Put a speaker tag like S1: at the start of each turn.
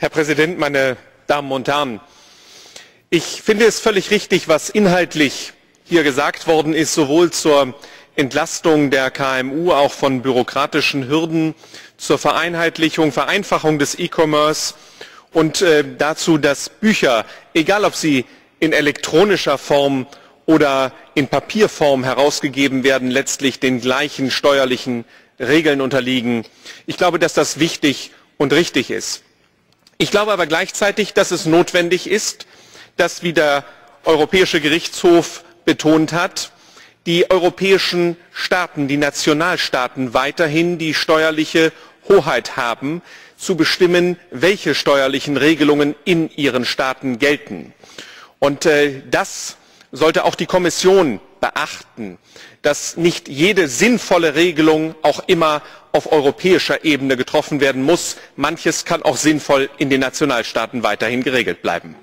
S1: Herr Präsident, meine Damen und Herren! Ich finde es völlig richtig, was inhaltlich hier gesagt worden ist, sowohl zur Entlastung der KMU, auch von bürokratischen Hürden, zur Vereinheitlichung, Vereinfachung des E-Commerce und dazu, dass Bücher, egal ob sie in elektronischer Form oder in Papierform herausgegeben werden, letztlich den gleichen steuerlichen Regeln unterliegen. Ich glaube, dass das wichtig und richtig ist. Ich glaube aber gleichzeitig, dass es notwendig ist, dass, wie der Europäische Gerichtshof betont hat, die europäischen Staaten, die Nationalstaaten weiterhin die steuerliche Hoheit haben, zu bestimmen, welche steuerlichen Regelungen in ihren Staaten gelten. Und das sollte auch die Kommission beachten, dass nicht jede sinnvolle Regelung auch immer auf europäischer Ebene getroffen werden muss. Manches kann auch sinnvoll in den Nationalstaaten weiterhin geregelt bleiben.